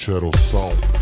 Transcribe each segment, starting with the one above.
Tiração. Tiração.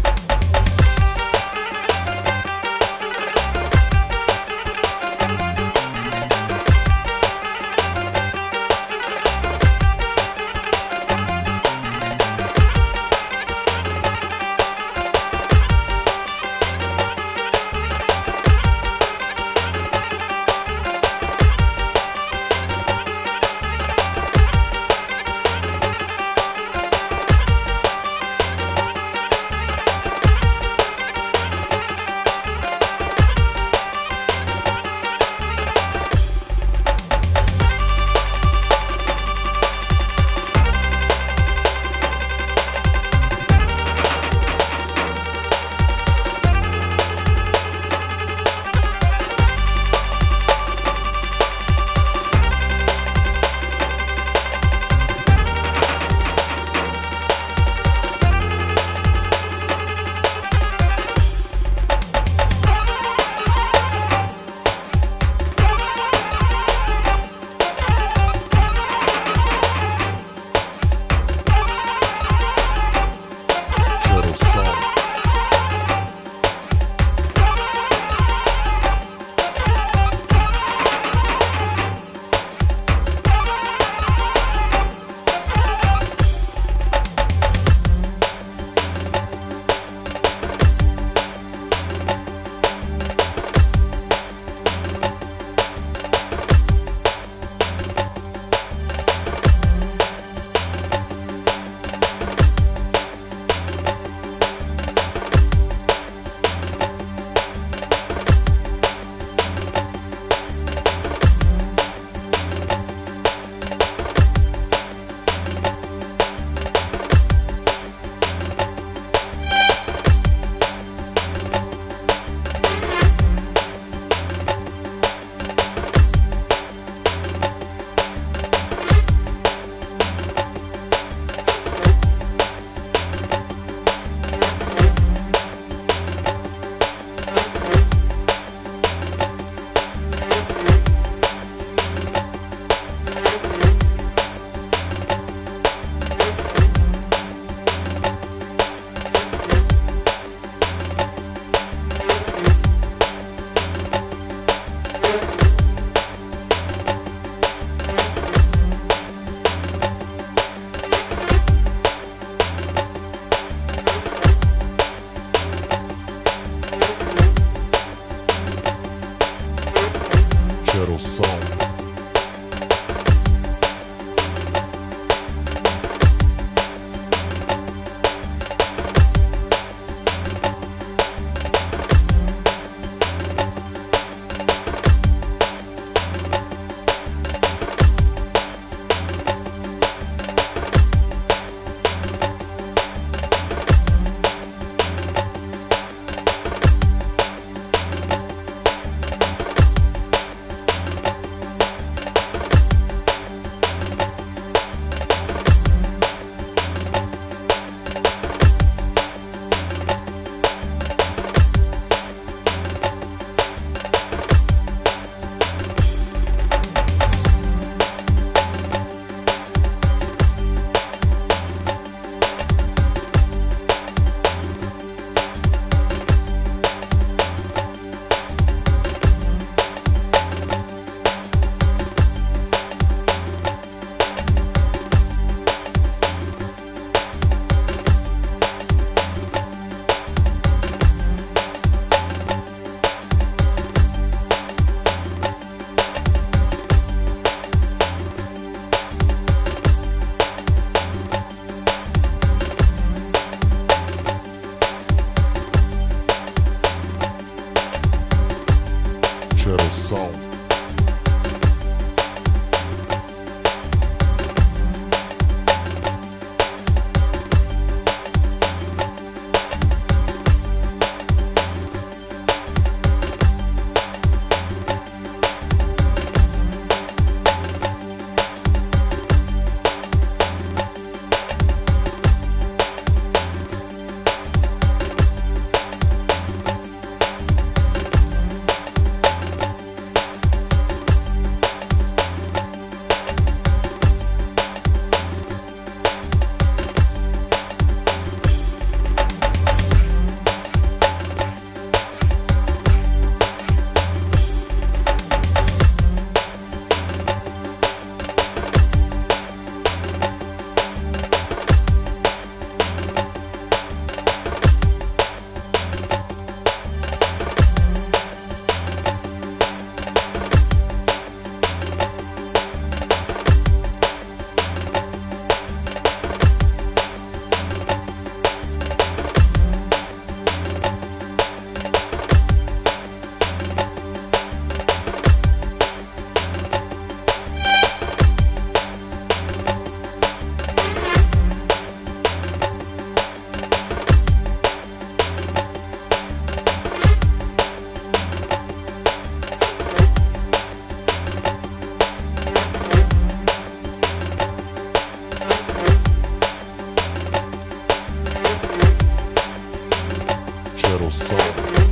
little soul.